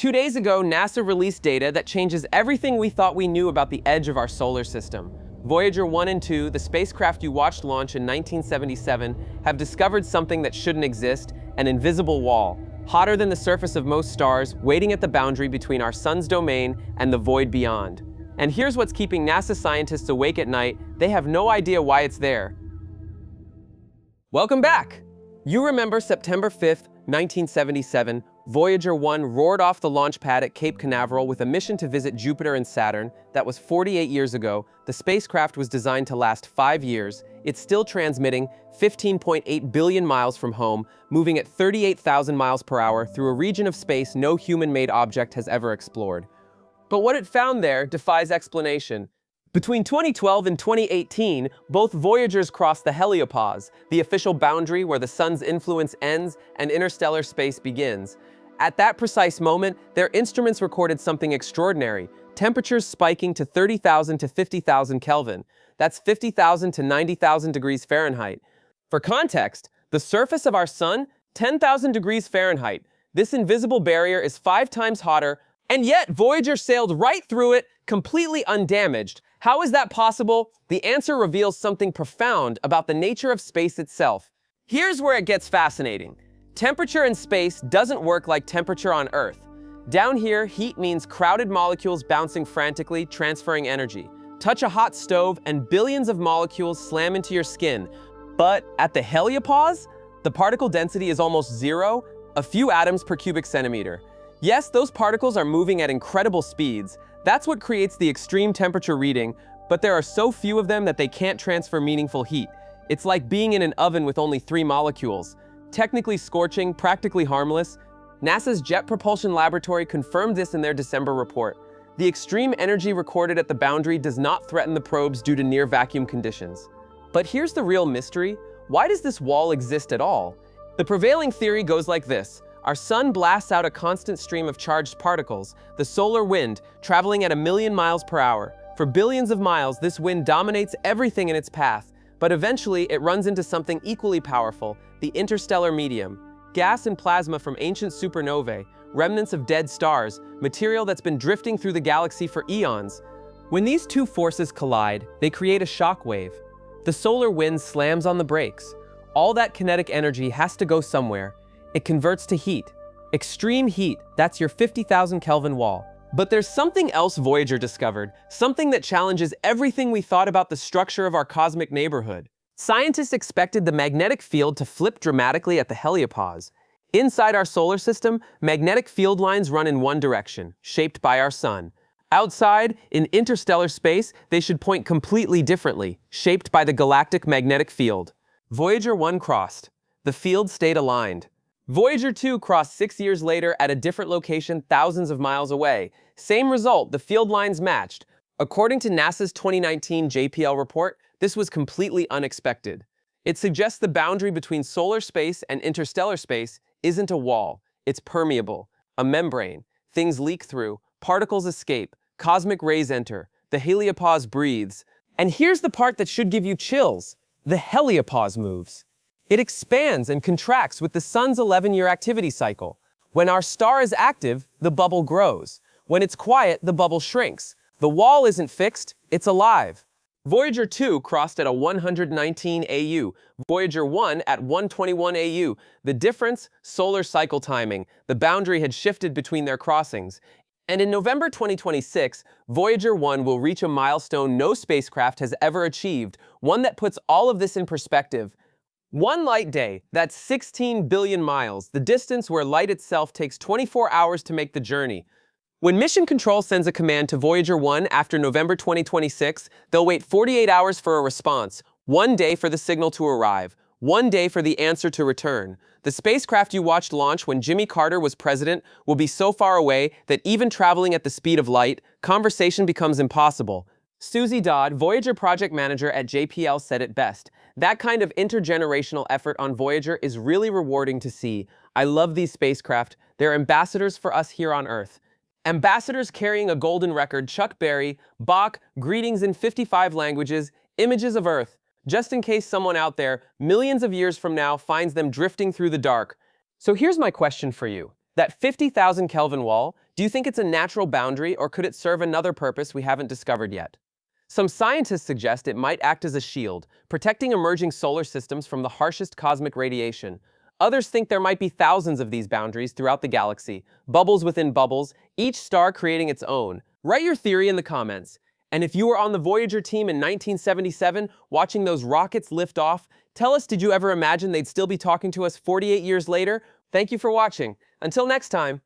Two days ago, NASA released data that changes everything we thought we knew about the edge of our solar system. Voyager 1 and 2, the spacecraft you watched launch in 1977, have discovered something that shouldn't exist, an invisible wall, hotter than the surface of most stars, waiting at the boundary between our sun's domain and the void beyond. And here's what's keeping NASA scientists awake at night. They have no idea why it's there. Welcome back! You remember September 5th, 1977, Voyager 1 roared off the launch pad at Cape Canaveral with a mission to visit Jupiter and Saturn. That was 48 years ago. The spacecraft was designed to last five years. It's still transmitting 15.8 billion miles from home, moving at 38,000 miles per hour through a region of space no human-made object has ever explored. But what it found there defies explanation. Between 2012 and 2018, both Voyagers crossed the heliopause, the official boundary where the sun's influence ends and interstellar space begins. At that precise moment, their instruments recorded something extraordinary, temperatures spiking to 30,000 to 50,000 Kelvin. That's 50,000 to 90,000 degrees Fahrenheit. For context, the surface of our sun, 10,000 degrees Fahrenheit. This invisible barrier is five times hotter, and yet Voyager sailed right through it, completely undamaged, how is that possible? The answer reveals something profound about the nature of space itself. Here's where it gets fascinating. Temperature in space doesn't work like temperature on Earth. Down here, heat means crowded molecules bouncing frantically, transferring energy. Touch a hot stove and billions of molecules slam into your skin. But at the heliopause, the particle density is almost zero, a few atoms per cubic centimeter. Yes, those particles are moving at incredible speeds, that's what creates the extreme temperature reading, but there are so few of them that they can't transfer meaningful heat. It's like being in an oven with only three molecules. Technically scorching, practically harmless. NASA's Jet Propulsion Laboratory confirmed this in their December report. The extreme energy recorded at the boundary does not threaten the probes due to near vacuum conditions. But here's the real mystery. Why does this wall exist at all? The prevailing theory goes like this. Our sun blasts out a constant stream of charged particles, the solar wind, traveling at a million miles per hour. For billions of miles, this wind dominates everything in its path, but eventually it runs into something equally powerful, the interstellar medium. Gas and plasma from ancient supernovae, remnants of dead stars, material that's been drifting through the galaxy for eons. When these two forces collide, they create a shock wave. The solar wind slams on the brakes. All that kinetic energy has to go somewhere, it converts to heat. Extreme heat, that's your 50,000 Kelvin wall. But there's something else Voyager discovered, something that challenges everything we thought about the structure of our cosmic neighborhood. Scientists expected the magnetic field to flip dramatically at the heliopause. Inside our solar system, magnetic field lines run in one direction, shaped by our sun. Outside, in interstellar space, they should point completely differently, shaped by the galactic magnetic field. Voyager 1 crossed. The field stayed aligned. Voyager 2 crossed six years later at a different location thousands of miles away. Same result, the field lines matched. According to NASA's 2019 JPL report, this was completely unexpected. It suggests the boundary between solar space and interstellar space isn't a wall, it's permeable, a membrane. Things leak through, particles escape, cosmic rays enter, the heliopause breathes. And here's the part that should give you chills. The heliopause moves. It expands and contracts with the sun's 11-year activity cycle. When our star is active, the bubble grows. When it's quiet, the bubble shrinks. The wall isn't fixed, it's alive. Voyager 2 crossed at a 119 AU, Voyager 1 at 121 AU. The difference? Solar cycle timing. The boundary had shifted between their crossings. And in November 2026, Voyager 1 will reach a milestone no spacecraft has ever achieved, one that puts all of this in perspective. One light day, that's 16 billion miles, the distance where light itself takes 24 hours to make the journey. When Mission Control sends a command to Voyager 1 after November 2026, they'll wait 48 hours for a response, one day for the signal to arrive, one day for the answer to return. The spacecraft you watched launch when Jimmy Carter was president will be so far away that even traveling at the speed of light, conversation becomes impossible. Susie Dodd, Voyager project manager at JPL said it best. That kind of intergenerational effort on Voyager is really rewarding to see. I love these spacecraft. They're ambassadors for us here on Earth. Ambassadors carrying a golden record, Chuck Berry, Bach, greetings in 55 languages, images of Earth, just in case someone out there, millions of years from now, finds them drifting through the dark. So here's my question for you. That 50,000 Kelvin wall, Do you think it's a natural boundary or could it serve another purpose we haven't discovered yet? Some scientists suggest it might act as a shield, protecting emerging solar systems from the harshest cosmic radiation. Others think there might be thousands of these boundaries throughout the galaxy, bubbles within bubbles, each star creating its own. Write your theory in the comments. And if you were on the Voyager team in 1977, watching those rockets lift off, tell us did you ever imagine they'd still be talking to us 48 years later? Thank you for watching. Until next time.